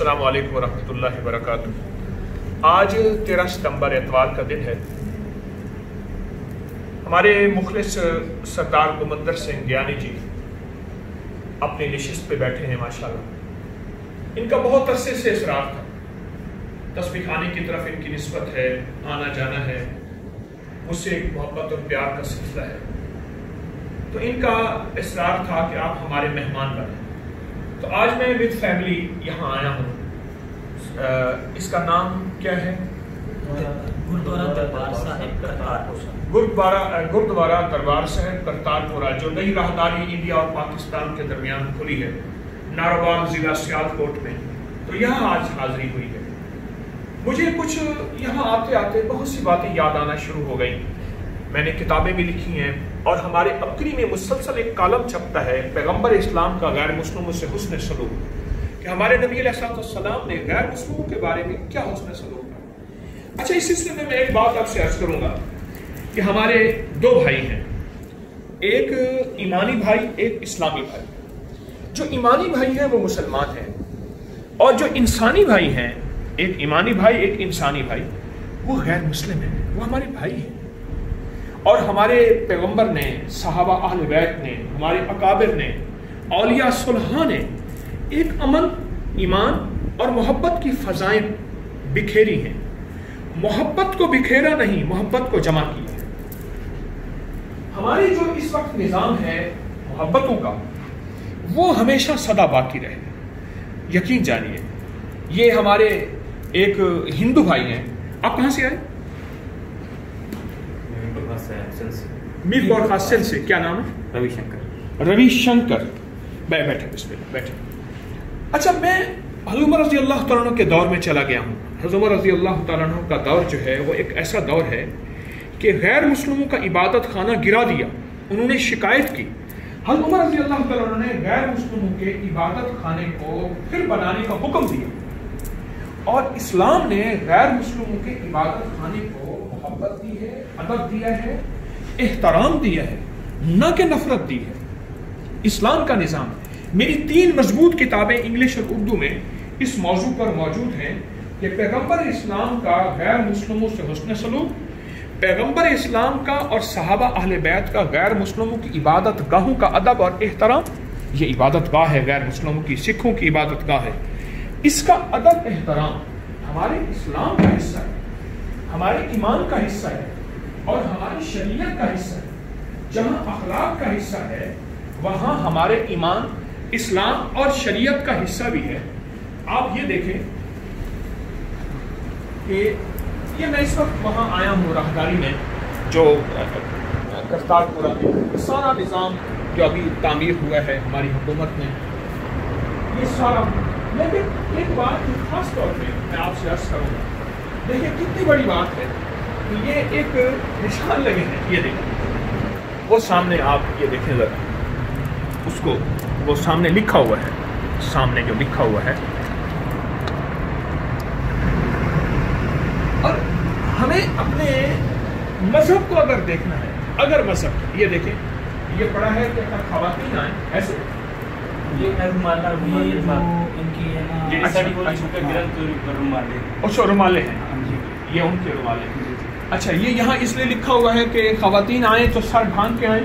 वालेकुम रहमतुल्लाहि वरकatuh आज तेरह सितंबर एतवार का दिन है। हमारे मुखलिस सरदार गुमंदर सिंह ज्ञानी जी अपनी नशिस्त पे बैठे हैं, माशाल्लाह। इनका बहुत अरसे से इसरार था। तस्वीर खाने की तरफ़ इनकी नस्बत है, आना जाना है। मुझसे एक मोहब्बत और प्यार का सिलसिला है। तो इनका इसरार था कि आप हमारे मेहमान बने। तो आज मैं विद फैमिली यहाँ आया हूँ। इसका नाम क्या है? गुरुद्वारा गुरुद्वारा दरबार साहब करतारपुरा जो नई राहदारी इंडिया और पाकिस्तान के दरमियान खुली है। नारोबाग जिला सियालकोट में। तो यहाँ आज हाजिरी हुई है। मुझे कुछ यहाँ आते आते बहुत सी बातें याद आना शुरू हो गई। मैंने किताबें भी लिखी हैं। और हमारे अक्री में मुसलसल एक कालम छपता है पैगंबर इस्लाम का गैर मुस्लिमों से हुसन सलूक। कि हमारे नबी सलाम ने गैर मुस्लिमों के बारे में क्या हुसन सलूक अच्छा इस सिलसिले में मैं एक बात आपसे अर्ज़ करूँगा कि हमारे दो भाई हैं। एक ईमानी भाई, एक इस्लामी भाई। जो ईमानी भाई हैं, वो मुसलमान हैं। और जो इंसानी भाई हैं, एक ईमानी भाई, एक इंसानी भाई, वो गैर मुस्लिम है, वो हमारे भाई हैं। और हमारे पैगंबर ने, सहाबा अहल बैत ने, हमारे अकाबिर ने, औलिया सुलहा ने, एक अमन, ईमान और मोहब्बत की फ़जाएँ बिखेरी हैं। मोहब्बत को बिखेरा नहीं, मोहब्बत को जमा किया है। हमारी जो इस वक्त निज़ाम है, मोहब्बतों का, वो हमेशा सदा बाकी रहे। यकीन जानिए, ये हमारे एक हिंदू भाई हैं। आप कहाँ से आए? मीर हासिल से क्या नाम है? रविशंकर। रविशंकर। बै बैठे बिस्मिल्लाह बैठे। अच्छा मैं हजूमर रज़ी अल्लाह तु के दौर में चला गया हूँ। हजूमर रज़ी अल्लाह तु का दौर जो है वो एक ऐसा दौर है कि गैर मुस्लिमों का इबादत खाना गिरा दिया। उन्होंने शिकायत की। हजूमर रज़ी अल्लाह तु ने गैर मुस्लिमों के इबादत खाने को फिर बनाने का हुक्म दिया। और इस्लाम ने गैर मुस्लिमों के इबादत खाने को मोहब्बत दी है अदब दिया है एहतराम दिया है, न कि नफरत दी है। इस्लाम का निज़ाम मेरी तीन मज़बूत किताबें इंग्लिश और उर्दू में इस मौजू पर मौजूद हैं कि पैगंबर इस्लाम का गैर मुस्लिमों से हसन सलूक पैगंबर इस्लाम का और सहाबा अहल बैत का गैर मुस्लिमों की इबादत गाहों का अदब और एहतराम, ये इबादत गाह है, गैर मुस्लिमों की, सिखों की इबादत गाह है। इसका अदब एहतराम हमारे इस्लाम का हिस्सा है, हमारे ईमान का हिस्सा है। और हमारी शरीयत का हिस्सा है, जहाँ अखलाक का हिस्सा है, वहाँ हमारे ईमान, इस्लाम और शरीयत का हिस्सा भी है। आप ये देखें कि ये मैं इस वक्त वहाँ आया हूँ राहदारी में, जो करतारपुरा में सारा निज़ाम जो अभी तामीर हुआ है हमारी हुकूमत ने ये सारा लेकिन एक बात खास तौर पे मैं आपसे अर्ज़ करूँगा। देखिए, कितनी बड़ी बात है। ये एक निशान लगे हैं ये देखें। वो सामने आप ये देखें ज़रा। उसको वो सामने लिखा हुआ है। सामने जो लिखा हुआ है। और हमें अपने मज़हब को अगर देखना है अगर मज़हब ये देखें ये पड़ा है कि अगर खातन आए ऐसे। ये इनकी है ना। अच्छा, अच्छा। रुमाले हैं। ये उनके रुमाले हैं। अच्छा ये यहाँ इसलिए लिखा हुआ है कि खातन आए तो सर ढांक के आए?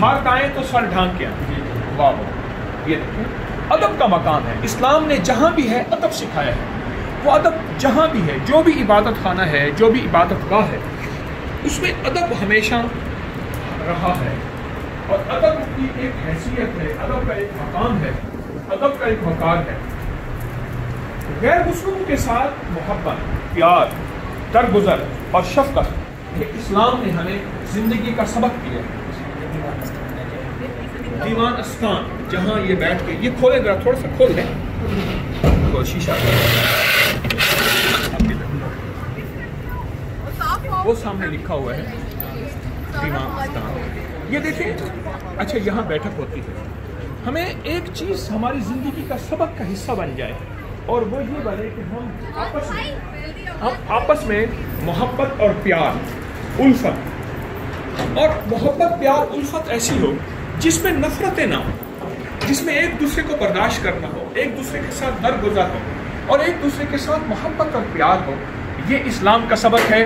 मर्द आए तो सर ढांक के आए। वाह वाह। ये देखें अदब का मकाम है। इस्लाम ने जहाँ भी है अदब सिखाया है। वो अदब जहाँ भी है जो भी इबादत खाना है जो भी इबादत गाह है उसमें अदब हमेशा रहा है। और अदब की एक हैसियत है अदब का एक मकाम है अदब का एक मकान है। गैर मुस्लिमों के साथ मोहब्बत प्यार दरगुजर और शफकत इस्लाम ने हमें ज़िंदगी का सबक दिया। दीवान अस्तान जहाँ ये बैठ के, ये खोले जरा, थोड़ा सा खोल दें तो शीशा। वो सामने लिखा हुआ है दीवान अस्तान ये देखें अच्छा यहाँ बैठक होती है। हमें एक चीज़ हमारी ज़िंदगी का सबक का हिस्सा बन जाए। और वो ये बने कि हम आपस में, हम आपस में मोहब्बत और प्यार, उल्फत। और मोहब्बत, प्यार, उल्फत ऐसी हो जिसमें नफरतें ना हो, जिसमें एक दूसरे को बर्दाश्त करना हो, एक दूसरे के साथ दर गुजर हो और एक दूसरे के साथ मोहब्बत और प्यार हो। ये इस्लाम का सबक है,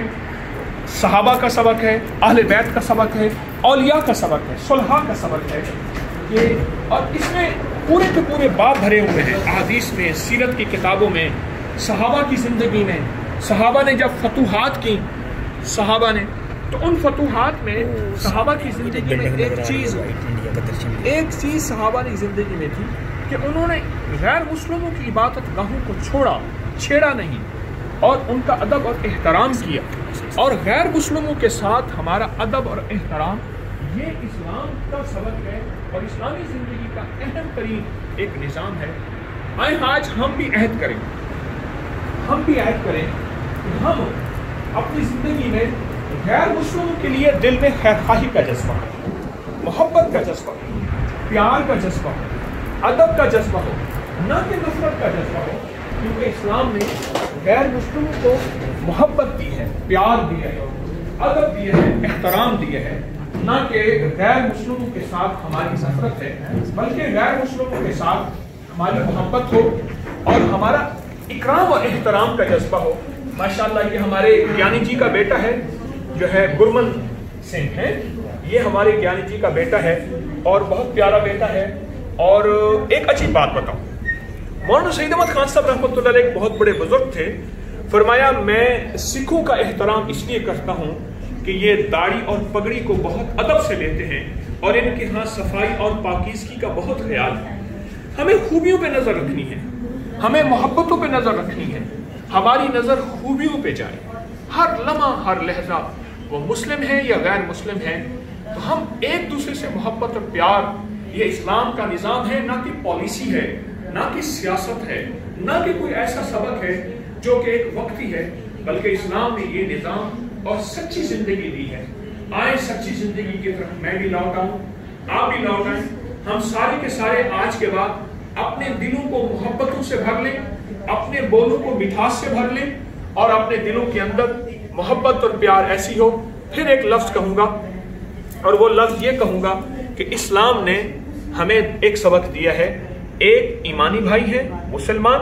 सहाबा का सबक है, अहल बैत का सबक है अलिया का सबक है, सुलहा का सबक है। ये, और इसमें पूरे के पूरे बाप भरे हुए हैं। अहादीस में सीरत की किताबों में सहाबा की ज़िंदगी में सहाबा ने जब फतूहात की सहाबा ने तो उन फतूहात में सहाबा की ज़िंदगी में एक चीज़ एक चीज़ सहाबा की ज़िंदगी में थी कि उन्होंने गैर मुस्लिमों की इबादत गाहों को छोड़ा छेड़ा नहीं और उनका अदब और एहतराम किया। और गैर मुस्लिमों के साथ हमारा अदब और एहतराम ये इस्लाम का सबक है और इस्लामी ज़िंदगी का अहम तरीन एक निज़ाम है। आए आज हम भी अहद करें। हम भी अहद करें कि हम अपनी ज़िंदगी में गैर मुस्लिमों के लिए दिल में खैर खाही का जज्बा हो, मोहब्बत का जज्बा हो, प्यार का जज्बा हो, अदब का जज्बा हो न कि नफरत का जज्बा हो, क्योंकि इस्लाम ने गैर मुस्लिमों को मोहब्बत दी है, प्यार दिया है, अदब दिया है, एहतराम दिया है। न कि गैर मुस्लिमों के साथ हमारी नफरत है बल्कि गैर मुस्लिमों के साथ हमारी मोहब्बत हो और हमारा इकराम और एहतराम का जज्बा हो। माशाल्लाह, ये हमारे ज्ञानी जी का बेटा है, जो है गुरमन सिंह है। ये हमारे ज्ञानी जी का बेटा है और बहुत प्यारा बेटा है। और एक अच्छी बात बताऊँ, मौलाना सईद अहमद खान साहब रहमत बहुत बड़े बुज़ुर्ग थे। फरमाया, मैं सिखों का एहतराम इसलिए करता हूँ कि ये दाढ़ी और पगड़ी को बहुत अदब से लेते हैं और इनके यहाँ सफ़ाई और पाकिजगी का बहुत ख्याल है। हमें खूबियों पे नज़र रखनी है। हमें मोहब्बतों पे नज़र रखनी है। हमारी नज़र खूबियों पे जाए। हर लम्हा, हर लहजा, वो मुस्लिम है या गैर मुस्लिम है तो हम एक दूसरे से मोहब्बत और प्यार, ये इस्लाम का निज़ाम है, ना कि पॉलिसी है, ना कि सियासत है, ना कि कोई ऐसा सबक है जो कि एक वक्ती है, बल्कि इस्लाम ने ये निज़ाम और सच्ची ज़िंदगी दी है। आए सच्ची ज़िंदगी की तरफ़ मैं भी लौट आऊँ, आप भी लौट आए। हम सारे के सारे आज के बाद अपने दिलों को मोहब्बतों से भर लें, अपने बोलों को मिठास से भर लें और अपने दिलों के अंदर मोहब्बत और प्यार ऐसी हो। फिर एक लफ्ज कहूँगा, और वो लफ्ज ये कहूँगा कि इस्लाम ने हमें एक सबक दिया है। एक ईमानी भाई है मुसलमान,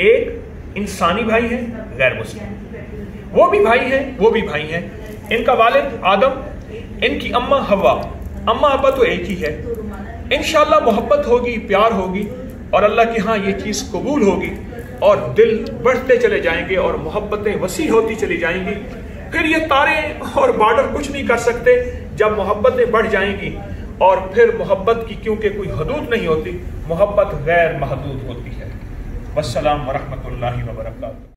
एक इंसानी भाई है गैर मुस्लिम। वो भी भाई हैं, वो भी भाई हैं। इनका वालिद आदम, इनकी अम्मा हवा। अम्मा अब्बा तो एक ही है। इनशाला मोहब्बत होगी, प्यार होगी और अल्लाह के यहाँ ये चीज़ कबूल होगी और दिल बढ़ते चले जाएँगे और मोहब्बतें वसी होती चली जाएँगी। फिर ये तारे और बॉर्डर कुछ नहीं कर सकते। जब मोहब्बतें बढ़ जाएँगी और फिर मोहब्बत की क्योंकि कोई हदूद नहीं होती, मोहब्बत गैर महदूद होती है। वसलाम वरहमल वर्का